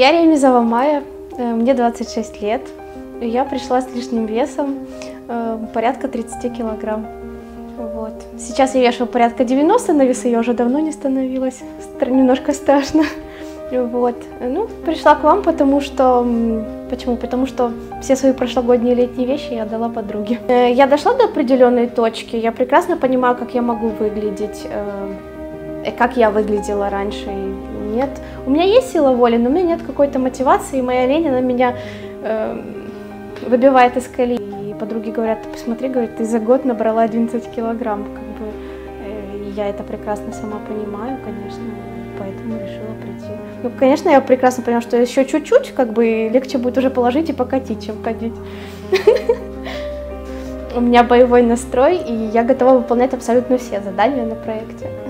Я Ремезова Майя, э, мне 26 лет. Я пришла с лишним весом, э, порядка 30 килограмм. Вот. Сейчас я вешу порядка 90 на весы, я уже давно не становилась, немножко страшно. Вот. Ну, пришла к вам, потому что... Почему? Потому что все свои прошлогодние летние вещи я отдала подруге. Э, Я дошла до определенной точки, я прекрасно понимаю, как я могу выглядеть, как я выглядела раньше. Нет, у меня есть сила воли, но у меня нет какой-то мотивации, и моя лень, она меня э, выбивает из колеи. И подруги говорят, посмотри, говорит, ты за год набрала 11 килограмм. Как бы, э, я это прекрасно сама понимаю, конечно, поэтому решила прийти. Ну, конечно, я прекрасно понимаю, что еще чуть-чуть, как бы легче будет уже положить и покатить, чем ходить. У меня боевой настрой, и я готова выполнять абсолютно все задания на проекте.